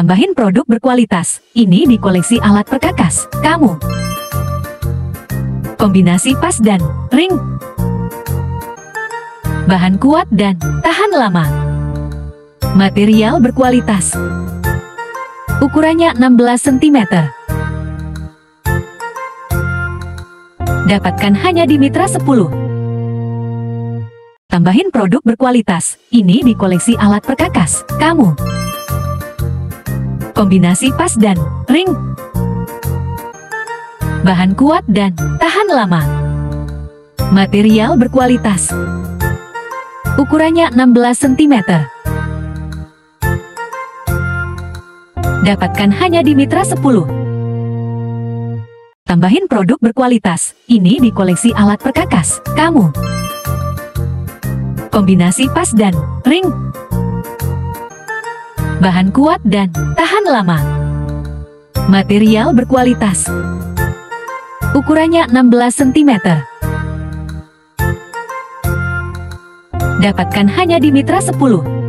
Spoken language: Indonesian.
Tambahin produk berkualitas. Ini di koleksi alat perkakas. Kamu. Kombinasi pas dan ring. Bahan kuat dan tahan lama. Material berkualitas. Ukurannya 16 cm. Dapatkan hanya di Mitra 10. Tambahin produk berkualitas. Ini di koleksi alat perkakas. Kamu. Kombinasi pas dan ring. Bahan kuat dan tahan lama. Material berkualitas. Ukurannya 16 cm. Dapatkan hanya di Mitra 10. Tambahin produk berkualitas. Ini di koleksi alat perkakas. Kamu. Kombinasi pas dan ring. Bahan kuat dan tahan lama. Material berkualitas. Ukurannya 16 cm. Dapatkan hanya di Mitra 10.